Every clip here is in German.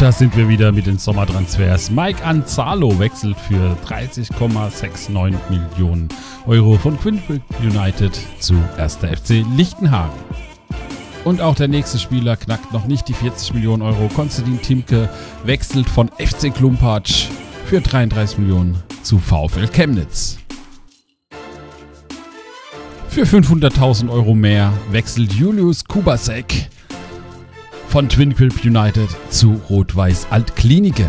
da sind wir wieder mit den Sommertransfers. Mike Anzalo wechselt für 30,69 Millionen Euro von Quinfield United zu 1. FC Lichtenhagen. Und auch der nächste Spieler knackt noch nicht die 40 Millionen Euro. Konstantin Timke wechselt von FC Klumpatsch für 33 Millionen zu VfL Chemnitz. Für 500.000 Euro mehr wechselt Julius Kubasek von Twinquilp United zu Rot-Weiß Altklinike.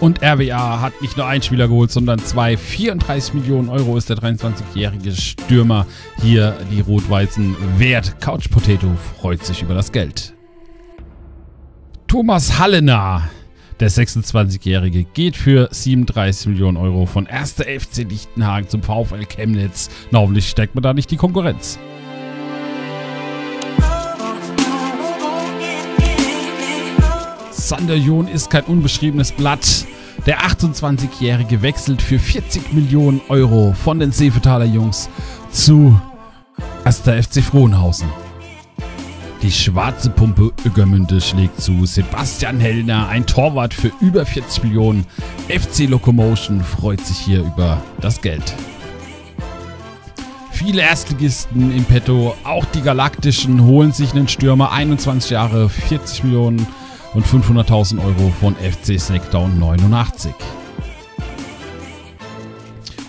Und RWA hat nicht nur einen Spieler geholt, sondern zwei. 34 Millionen Euro ist der 23-jährige Stürmer hier die Rot-Weißen wert. Couch Potato freut sich über das Geld. Thomas Hallener, der 26-jährige, geht für 37 Millionen Euro von 1. FC Lichtenhagen zum VfL Chemnitz. Na, hoffentlich steckt man da nicht die Konkurrenz. Sander John ist kein unbeschriebenes Blatt. Der 28-Jährige wechselt für 40 Millionen Euro von den Seefetaler Jungs zu 1. FC Frohnhausen. Die schwarze Pumpe Ögermünde schlägt zu. Sebastian Hellner, ein Torwart für über 40 Millionen. FC Locomotion freut sich hier über das Geld. Viele Erstligisten im Petto, auch die Galaktischen, holen sich einen Stürmer. 21 Jahre, 40 Millionen Euro und 500.000 Euro von FC Snackdown 89.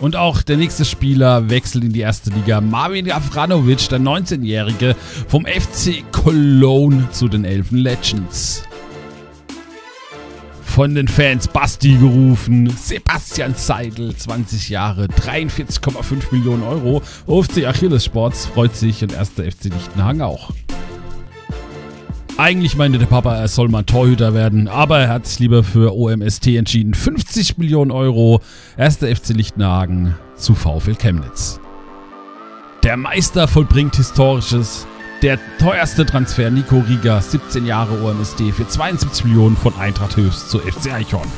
Und auch der nächste Spieler wechselt in die erste Liga. Marvin Afranovic, der 19-Jährige vom FC Cologne zu den Elfen Legends. Von den Fans Basti gerufen. Sebastian Seidel, 20 Jahre, 43,5 Millionen Euro. OFC Achilles Sports freut sich und erster FC Lichtenhagen auch. Eigentlich meinte der Papa, er soll mal Torhüter werden, aber er hat sich lieber für OMST entschieden. 50 Millionen Euro, erster FC Lichtenhagen zu VfL Chemnitz. Der Meister vollbringt Historisches. Der teuerste Transfer Nico Rieger, 17 Jahre OMSD für 72 Millionen von Eintracht Höchst zu FC Eichhorn.